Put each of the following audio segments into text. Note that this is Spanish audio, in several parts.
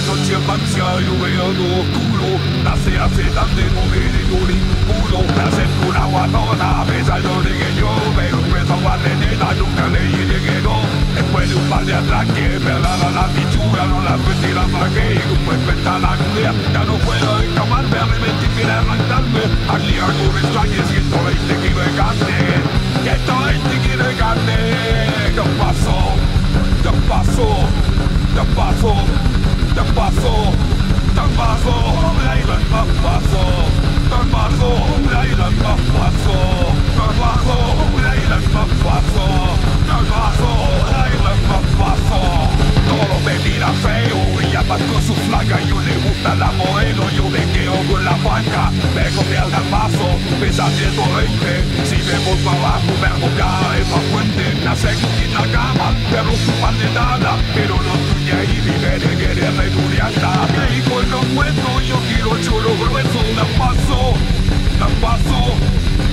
la noche veo lo oscuro. Nace hace tan de no yo ninguno Me acerco una guatona, pensando de que yo Pero empiezo a nena, nunca le llegué no. Después de un par de atraques, me daba la pintura No la y la fraqué y como empezar la nubia Ya no puedo escaparme, arrepentirme y arrancarme Al liar con extrañes, 120 kilos de carne. 120 kilos de carne. ¿Qué pasó? ¿Qué pasó? ¿Qué pasó? Flaca Yo le gusta la modelo, yo me quedo con la banca Me copian al paso, pesa 120 Si me voy para abajo me hago caer pa' fuente. Nace en la cama, pero su pan de nada Pero no tuya y vive de querer renunciarla Me dijo no cuento, yo quiero choro grueso. La paso, la paso,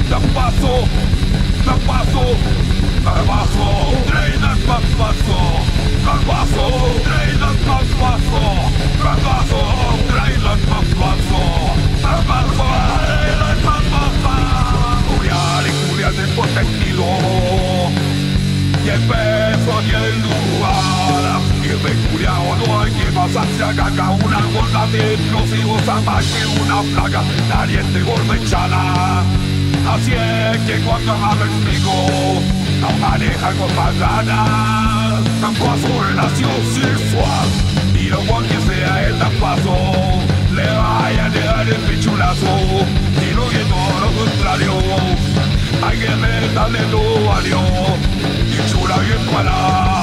la paso, potentilo y el peso y el lugar. Y me curiao no hay que pasarse a caca. Una gorda de explosivos más que una plaga Nadie te vuelve echada Así es que cuando habla conmigo No maneja con más ganas Tampoco su relación sexual. Y lo cual que sea el tapazo Le vaya a dejar el pichulazo. Sino que todo lo contrario. Hay que también tu adiós y su la bien buena